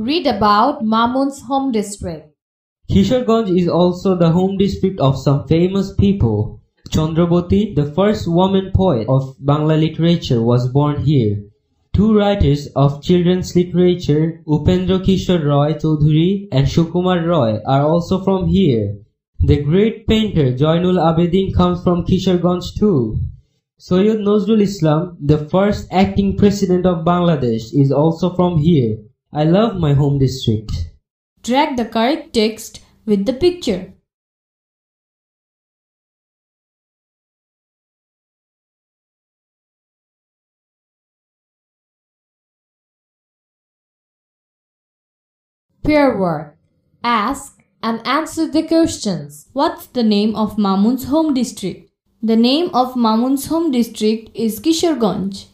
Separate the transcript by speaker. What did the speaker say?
Speaker 1: Read about Mamun's home district.
Speaker 2: Kishoreganj is also the home district of some famous people. Chandrabati, the first woman poet of Bangla literature, was born here. Two writers of children's literature, Upendra Kishore Roy Chaudhuri and Sukumar Roy, are also from here. The great painter Zainul Abedin comes from Kishoreganj too. Syed Nazrul Islam, the first acting president of Bangladesh, is also from here. I love my home district.
Speaker 1: Drag the correct text with the picture. Pair work. Ask and answer the questions. What's the name of Mamun's home district? The name of Mamun's home district is Kishoreganj.